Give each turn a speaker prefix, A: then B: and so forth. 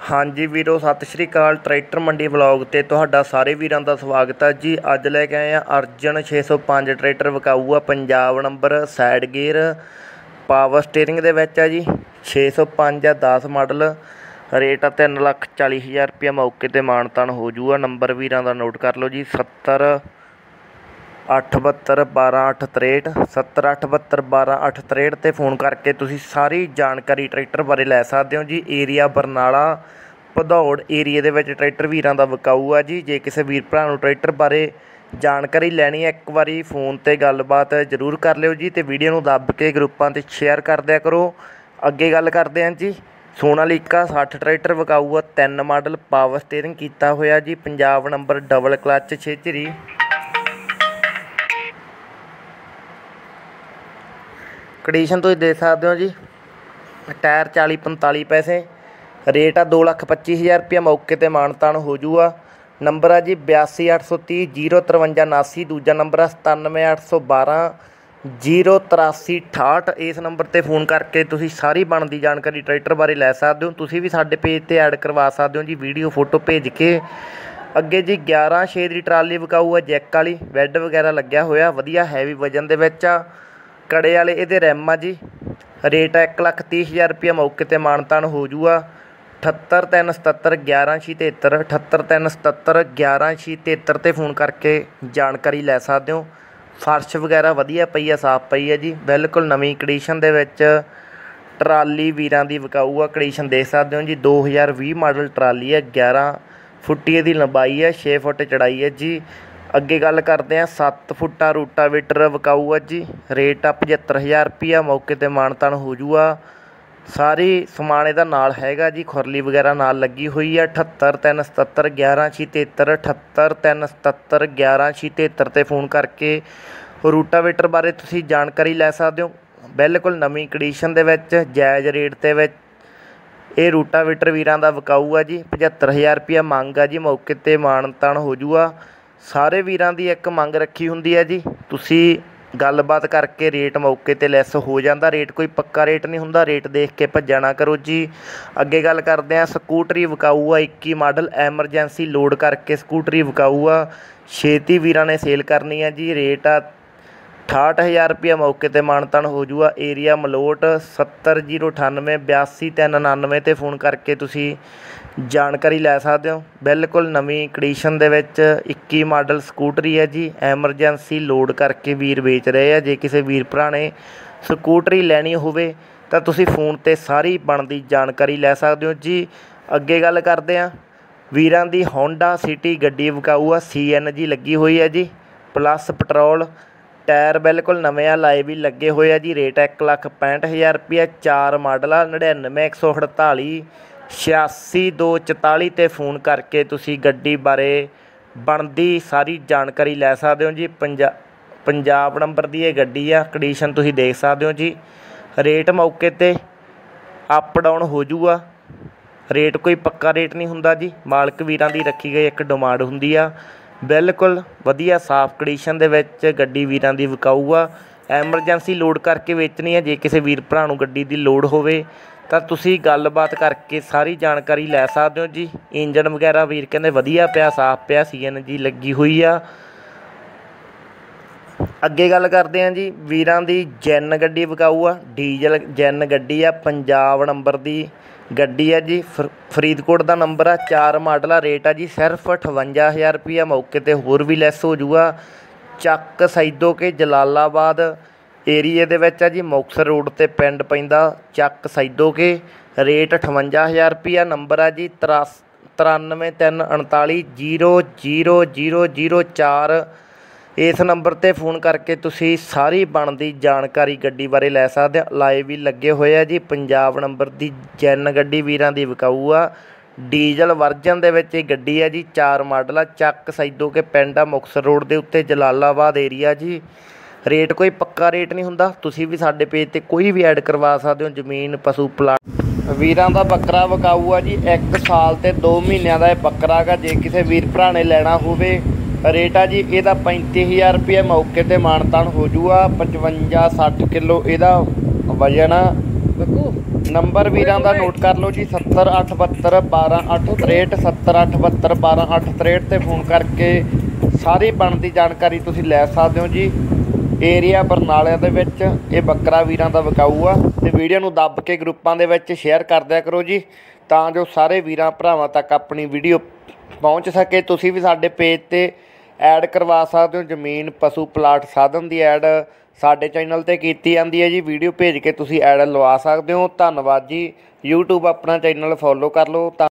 A: ਹਾਂਜੀ ਵੀਰੋ, ਸਤਿ ਸ਼੍ਰੀ ਅਕਾਲ। ਟਰੈਕਟਰ ਮੰਡੀ ਵਲੌਗ ਤੇ ਤੁਹਾਡਾ ਸਾਰੇ ਵੀਰਾਂ ਦਾ ਸਵਾਗਤ ਹੈ ਜੀ। ਅੱਜ ਲੈ ਕੇ ਆਏ ਆ ਅਰਜਨ 605 ਟਰੈਕਟਰ ਵਿਕਾਊ ਆ Punjab number, side gear, power steering ਦੇ ਵਿੱਚ ਆ ਜੀ। 605 ਆ 10 ਮਾਡਲ, ਰੇਟ ਆ 340000 ਰੁਪਏ ਮੌਕੇ ਤੇ ਮਾਨਤਾਨ ਹੋ ਜੂਗਾ। ਨੰਬਰ ਵੀਰਾਂ ਦਾ ਨੋਟ ਕਰ ਲਓ ਜੀ 70 872 12863 70 12863 ਤੇ ਫੋਨ ਕਰਕੇ ਤੁਸੀਂ ਸਾਰੀ ਜਾਣਕਾਰੀ ਟਰੈਕਟਰ ਬਾਰੇ ਲੈ ਸਕਦੇ ਹੋ ਜੀ। ਏਰੀਆ ਬਰਨਾਲਾ, ਭਦੌੜ ਏਰੀਏ ਦੇ ਵਿੱਚ ਟਰੈਕਟਰ ਵੀਰਾਂ ਦਾ ਵਿਕਾਊ ਆ ਜੀ। ਜੇ ਕਿਸੇ ਵੀਰ ਭਰਾ ਨੂੰ ਟਰੈਕਟਰ ਬਾਰੇ ਜਾਣਕਾਰੀ ਲੈਣੀ ਹੈ, ਇੱਕ ਵਾਰੀ ਫੋਨ ਤੇ ਗੱਲਬਾਤ ਜ਼ਰੂਰ ਕਰ ਲਿਓ ਜੀ ਤੇ ਵੀਡੀਓ ਨੂੰ ਦੱਬ ਕੇ ਗਰੁੱਪਾਂ ਤੇ ਸ਼ੇਅਰ ਕਰ ਦਿਆ ਕਰੋ। ਅੱਗੇ ਗੱਲ ਕਰਦੇ ਹਾਂ ਜੀ। ਸੋਨਾਲੀਕਾ 60 ਟਰੈਕਟਰ ਵਿਕਾਊ ਆ, ਤਿੰਨ ਮਾਡਲ ਪਾਵਰ ਸਟੀਅਰਿੰਗ ਕੀਤਾ ਹੋਇਆ ਜੀ। ਪੰਜਾਬ ਨੰਬਰ ਡਬਲ ਕਲੱਚ ਛੇਚਰੀ ਕੰਡੀਸ਼ਨ ਤੁਸੀਂ ਦੇਖ ਸਕਦੇ ਹੋ ਜੀ। ਟਾਇਰ 40 45 ਪੈਸੇ। ਰੇਟ ਆ 225000 ਰੁਪਏ ਮੌਕੇ ਤੇ ਮਾਨਤਾਨ ਹੋ ਜੂਗਾ। ਨੰਬਰ ਆ ਜੀ 82830 05379 ਦੂਜਾ ਨੰਬਰ ਆ 97812 08368 ਇਸ ਨੰਬਰ ਤੇ ਫੋਨ ਕਰਕੇ ਤੁਸੀਂ ਸਾਰੀ ਬਣਦੀ ਜਾਣਕਾਰੀ ਟਰੈਕਟਰ ਬਾਰੇ ਲੈ ਸਕਦੇ ਹੋ। ਤੁਸੀਂ ਵੀ ਸਾਡੇ ਪੇਜ ਤੇ ਐਡ ਕਰਵਾ ਸਕਦੇ ਹੋ ਜੀ, ਵੀਡੀਓ, ਫੋਟੋ ਭੇਜ ਕੇ। ਅੱਗੇ ਜੀ 11 6 ਦੀ ਟਰਾਲੀ ਵਿਕਾਊ ਆ ਜੈਕ ਵਾਲੀ। ਬੈੱਡ ਵਗੈਰਾ ਲੱਗਿਆ ਹੋਇਆ। ਵਧੀਆ ਹੈਵੀ ਵਜਨ ਦੇ ਵਿੱਚ ਆ। ਕੜੇ ਵਾਲੇ ਇਹਦੇ ਰੈਮ ਆ ਜੀ। ਰੇਟ ਆ 130000 ਰੁਪਏ ਮੌਕੇ ਤੇ ਮਾਨਤਾਨ ਹੋ ਜੂਗਾ। 78377 11673 78377 11673 ਤੇ ਫੋਨ ਕਰਕੇ ਜਾਣਕਾਰੀ ਲੈ ਸਕਦੇ ਹੋ। ਫਰਸ਼ ਵਗੈਰਾ ਵਧੀਆ ਪਈ ਆ, ਸਾਫ਼ ਪਈ ਆ ਜੀ। ਬਿਲਕੁਲ ਨਵੀਂ ਕੰਡੀਸ਼ਨ ਦੇ ਵਿੱਚ ਟਰਾਲੀ ਵੀਰਾਂ ਦੀ ਵਿਕਾਊ ਆ ਕੰਡੀਸ਼ਨ ਦੇਖ ਸਕਦੇ ਹੋ ਜੀ। 2020 ਮਾਡਲ ਟਰਾਲੀ ਹੈ 11 ਫੁੱਟੀ ਇਹਦੀ ਲੰਬਾਈ ਆ 6 ਫੁੱਟ ਚੜਾਈ ਹੈ ਜੀ। ਅੱਗੇ ਗੱਲ ਕਰਦੇ ਹਾਂ, ਸੱਤ ਫੁੱਟਾ ਰੂਟਾਵੇਟਰ ਵਿਕਾਊ ਆ ਜੀ। ਰੇਟ ਆ ਪੰਝੱਤਰ ਹਜ਼ਾਰ ਰੁਪਈਆ, ਮੌਕੇ ਤੇ ਮਾਣ ਮਾਨਤਾਨ ਹੋ ਜੂਗਾ ਸਾਰੀ ਸਮਾਨ ਇਹਦਾ ਨਾਲ ਹੈਗਾ ਜੀ, ਖੁਰਲੀ ਵਗੈਰਾ ਨਾਲ ਲੱਗੀ ਹੋਈ ਆ। 78377 11673 78377 11673 ਤੇ ਫੋਨ ਕਰਕੇ ਰੂਟਾਵੇਟਰ ਬਾਰੇ ਤੁਸੀਂ ਜਾਣਕਾਰੀ ਲੈ ਸਕਦੇ ਹੋ। ਬਿਲਕੁਲ ਨਵੀਂ ਕੰਡੀਸ਼ਨ ਦੇ ਵਿੱਚ, ਜਾਇਜ਼ ਰੇਟ ਤੇ ਵਿੱਚ ਇਹ ਰੂਟਾਵੇਟਰ ਵੀਰਾਂ ਦਾ ਵਿਕਾਊ ਆ ਜੀ। 75000 ਰੁਪਿਆ ਮੰਗ ਆ ਜੀ, ਮੌਕੇ ਤੇ ਮਾਨਤਾਨ ਹੋ ਜੂਗਾ ਸਾਰੇ ਵੀਰਾਂ ਦੀ ਇੱਕ ਮੰਗ ਰੱਖੀ ਹੁੰਦੀ ਹੈ ਜੀ, ਤੁਸੀਂ ਗੱਲਬਾਤ ਕਰਕੇ ਰੇਟ ਮੌਕੇ ਤੇ ਲੈਸ ਹੋ ਜਾਂਦਾ, ਰੇਟ ਕੋਈ ਪੱਕਾ ਰੇਟ ਨਹੀਂ ਹੁੰਦਾ, ਰੇਟ ਦੇਖ ਕੇ ਭੱਜਿਆ ਨਾ ਕਰੋ ਜੀ। ਅੱਗੇ ਗੱਲ ਕਰਦੇ ਆ ਸਕੂਟਰੀ ਵਿਕਾਊ ਆ 21 ਮਾਡਲ ਐਮਰਜੈਂਸੀ ਲੋਡ ਕਰਕੇ ਸਕੂਟਰੀ ਵਿਕਾਊ ਆ ਛੇਤੀ ਵੀਰਾਂ ਨੇ ਸੇਲ ਕਰਨੀ ਆ ਜੀ, ਰੇਟ ਆ 68000 ਰੁਪਏ ਮੌਕੇ ਤੇ ਮਾਨਤਾਨ ਹੋ ਜੂਗਾ ਏਰੀਆ ਮਲੋਟ 70098 82399 ਤੇ ਫੋਨ ਕਰਕੇ ਤੁਸੀਂ ਜਾਣਕਾਰੀ ਲੈ ਸਕਦੇ ਹੋ। ਬਿਲਕੁਲ ਨਵੀਂ ਕੰਡੀਸ਼ਨ ਦੇ ਵਿੱਚ 21 ਮਾਡਲ ਸਕੂਟਰੀ ਹੈ ਜੀ। ਐਮਰਜੈਂਸੀ ਲੋਡ ਕਰਕੇ ਵੀਰ ਵੇਚ ਰਹੇ ਆ। ਜੇ ਕਿਸੇ ਵੀਰ ਭਰਾ ਨੇ ਸਕੂਟਰੀ ਲੈਣੀ ਹੋਵੇ ਤਾਂ ਤੁਸੀਂ ਫੋਨ ਤੇ ਸਾਰੀ ਬਣਦੀ ਜਾਣਕਾਰੀ ਲੈ ਸਕਦੇ ਹੋ ਜੀ। ਅੱਗੇ ਗੱਲ ਕਰਦੇ ਆ ਵੀਰਾਂ ਦੀ ਹੋਂਡਾ ਸਿਟੀ ਗੱਡੀ ਵਿਕਾਊ ਆ। ਸੀਐਨਜੀ ਲੱਗੀ ਹੋਈ ਹੈ ਜੀ। ਪਲੱਸ ਪੈਟਰੋਲ ਟਾਇਰ ਬਿਲਕੁਲ ਨਵੇਂ ਆ, ਲਾਏ ਵੀ ਲੱਗੇ ਹੋਏ ਆ ਜੀ, ਰੇਟ 165000 ਰੁਪਏ ਚਾਰ ਮਾਡਲ ਆ 99148 86244 ਤੇ ਫੋਨ ਕਰਕੇ ਤੁਸੀਂ ਗੱਡੀ ਬਾਰੇ ਬਣਦੀ ਸਾਰੀ ਜਾਣਕਾਰੀ ਲੈ ਸਕਦੇ ਹੋ ਜੀ। ਪੰਜਾਬ ਨੰਬਰ ਦੀ ਇਹ ਗੱਡੀ ਆ, ਕੰਡੀਸ਼ਨ ਤੁਸੀਂ ਦੇਖ ਸਕਦੇ ਹੋ ਜੀ। ਰੇਟ ਮੌਕੇ ਤੇ ਅਪ ਡਾਊਨ ਹੋ ਜੂਗਾ। ਰੇਟ ਕੋਈ ਪੱਕਾ ਰੇਟ ਨਹੀਂ ਹੁੰਦਾ ਜੀ। ਮਾਲਕ ਵੀਰਾਂ ਦੀ ਰੱਖੀ ਗਈ ਇੱਕ ਡਿਮਾਂਡ ਹੁੰਦੀ ਆ। ਬਿਲਕੁਲ, ਵਧੀਆ ਸਾਫ਼ ਕੰਡੀਸ਼ਨ ਦੇ ਵਿੱਚ ਗੱਡੀ ਵੀਰਾਂ ਦੀ ਵਿਕਾਊ ਆ ਐਮਰਜੈਂਸੀ ਲੋਡ ਕਰਕੇ ਵੇਚਣੀ ਹੈ, ਜੇ ਕਿਸੇ ਵੀਰ ਭਰਾ ਨੂੰ ਗੱਡੀ ਦੀ ਲੋਡ ਹੋਵੇ। ਤਾਂ ਤੁਸੀਂ ਗੱਲਬਾਤ ਕਰਕੇ ਸਾਰੀ ਜਾਣਕਾਰੀ ਲੈ ਸਕਦੇ ਹੋ ਜੀ। ਇੰਜਨ ਵਗੈਰਾ ਵੀਰ ਕਹਿੰਦੇ ਵਧੀਆ ਪਿਆ, ਸਾਫ਼ ਪਿਆ ਸੀਐਨਜੀ ਲੱਗੀ ਹੋਈ ਆ। ਅੱਗੇ ਗੱਲ ਕਰਦੇ ਹਾਂ ਜੀ, ਵੀਰਾਂ ਦੀ ਜੈਨ ਗੱਡੀ ਵਿਕਾਊ ਆ ਡੀਜ਼ਲ ਜੈਨ ਗੱਡੀ ਆ, ਪੰਜਾਬ ਨੰਬਰ ਦੀ। ਗੱਡੀ ਆ ਜੀ, ਫਰ, ਫਰੀਦਕੋਟ ਦਾ ਨੰਬਰ ਆ, ਚਾਰ ਮਾਡਲ ਆ, ਰੇਟ ਆ ਜੀ ਸਿਰਫ 58000 ਰੁਪਈਆ ਮੌਕੇ ਤੇ ਹੋਰ ਵੀ ਲੈਸ ਹੋ ਜੂਗਾ। ਚੱਕ ਸੈਦੋ ਕੇ ਜਲਾਲਾਬਾਦ ਏਰੀਏ ਦੇ ਵਿੱਚ ਆ ਜੀ, ਮੁਕਤਸਰ ਰੋਡ ਤੇ ਪਿੰਡ ਪੈਂਦਾ, ਚੱਕ ਸੈਦੋ ਕੇ, ਰੇਟ 58000 ਰੁਪਈਆ, ਨੰਬਰ ਆ ਜੀ 9339400004 ਇਸ ਨੰਬਰ ਤੇ ਫੋਨ ਕਰਕੇ ਤੁਸੀਂ ਸਾਰੀ ਬਣਦੀ ਜਾਣਕਾਰੀ ਗੱਡੀ ਬਾਰੇ ਲੈ ਸਕਦੇ ਹੋ। ਲਾਈਵ ਵੀ ਲੱਗੇ ਹੋਏ ਆ ਜੀ। ਪੰਜਾਬ ਨੰਬਰ ਦੀ ਜੈਨ ਗੱਡੀ ਵੀਰਾਂ ਦੀ ਵਿਕਾਊ ਆ। ਡੀਜ਼ਲ ਵਰਜਨ ਦੇ ਵਿੱਚ ਇਹ ਗੱਡੀ ਹੈ ਜੀ। ਚਾਰ ਮਾਡਲ ਆ। ਚੱਕ ਸੈਦੋ ਕੇ ਪਿੰਡ ਆ ਮੁਕਤਸਰ ਰੋਡ ਦੇ ਉੱਤੇ, ਜਲਾਲਾਬਾਦ ਏਰੀਆ ਜੀ। ਰੇਟ ਕੋਈ ਪੱਕਾ ਰੇਟ ਨਹੀਂ ਹੁੰਦਾ। ਤੁਸੀਂ ਵੀ ਸਾਡੇ ਪੇਜ ਤੇ ਕੋਈ ਵੀ ਐਡ ਕਰਵਾ ਸਕਦੇ ਹੋ। ਜ਼ਮੀਨ, ਪਸ਼ੂ ਪਲਾਟ। ਵੀਰਾਂ ਦਾ ਬੱਕਰਾ ਵਿਕਾਊ ਆ ਜੀ। 1 ਸਾਲ ਤੇ 2 ਮਹੀਨਿਆਂ ਦਾ ਇਹ ਬੱਕਰਾ ਹੈਗਾ। ਜੇ ਕਿਸੇ ਵੀਰ ਭਰਾ ਨੇ ਲੈਣਾ ਹੋਵੇ ਰੇਟ ਆ ਜੀ ਇਹਦਾ 35000 ਰੁਪਏ ਮੌਕੇ ਤੇ ਮਾਨਤਾਨ ਹੋ ਜੂਗਾ 55 60 ਕਿਲੋ ਇਹਦਾ ਵਜਨ।
B: ਬੱਕੂ
A: ਨੰਬਰ ਵੀਰਾਂ ਦਾ ਨੋਟ ਕਰ ਲਓ ਜੀ 70872 70872 ਤੇ ਫੋਨ ਕਰਕੇ ਸਾਰੀ ਬਣਦੀ ਜਾਣਕਾਰੀ ਤੁਸੀਂ ਲੈ ਸਕਦੇ ਹੋ ਜੀ। ਏਰੀਆ ਬਰਨਾਲੇ ਦੇ ਵਿੱਚ ਇਹ ਬੱਕਰਾ ਵੀਰਾਂ ਦਾ ਵਿਕਾਊ ਆ ਤੇ ਵੀਡੀਓ ਨੂੰ ਦੱਬ ਕੇ ਗਰੁੱਪਾਂ ਦੇ ਵਿੱਚ ਸ਼ੇਅਰ ਕਰ ਦਿਆ ਕਰੋ ਜੀ ਤਾਂ ਜੋ ਸਾਰੇ ਵੀਰਾਂ ਭਰਾਵਾਂ ਤੱਕ ਆਪਣੀ ਵੀਡੀਓ ਪਹੁੰਚ ਸਕੇ। ਤੁਸੀਂ ਵੀ ਸਾਡੇ ਪੇਜ ਤੇ ਐਡ ਕਰਵਾ ਸਕਦੇ ਹੋ, ਜ਼ਮੀਨ, ਪਸ਼ੂ ਪਲਾਟ ਸਾਧਨ ਦੀ ਐਡ ਸਾਡੇ ਚੈਨਲ ਤੇ ਕੀਤੀ ਜਾਂਦੀ ਹੈ ਜੀ। ਵੀਡੀਓ ਭੇਜ ਕੇ ਤੁਸੀਂ ਐਡ ਲਵਾ ਸਕਦੇ ਹੋ। ਧੰਨਵਾਦ ਜੀ। YouTube ਆਪਣਾ ਚੈਨਲ ਫੋਲੋ ਕਰ ਲਓ। ਤਾਂ